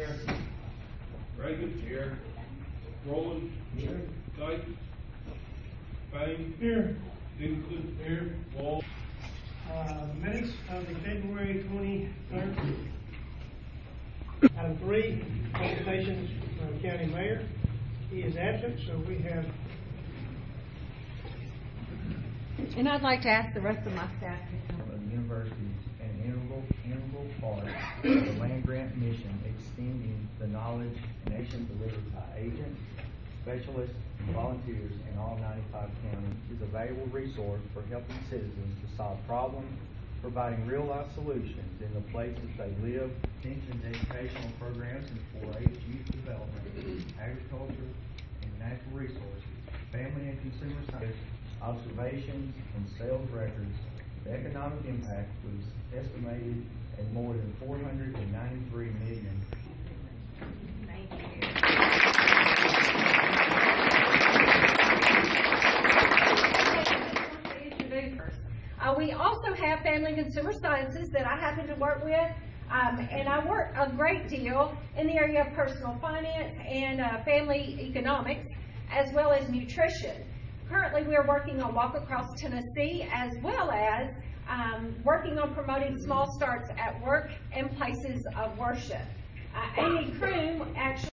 Here. Reagan. Here. Rowland. Here. Dyke. Payne. Here. Dingleton. Here. Wall. Uh, minutes of the February twenty-third. Item three, consultations from county mayor. He is absent, so we have, And I'd like to ask the rest of my staff to come. of the university is integral, integral part of the land grant mission extending the knowledge and action delivered by agents, specialists, and volunteers in all ninety-five counties is a valuable resource for helping citizens to solve problems, providing real-life solutions in the places they live, extensions educational programs in four-H youth development, agriculture, and natural resources, family and consumer science, observations and sales records. The economic impact was estimated at more than four hundred and ninety-three million. Uh, we also have Family and Consumer Sciences that I happen to work with, um, and I work a great deal in the area of personal finance and uh, family economics, as well as nutrition. Currently, we are working on Walk Across Tennessee, as well as um, working on promoting small starts at work and places of worship. Uh, Amy Kroom actually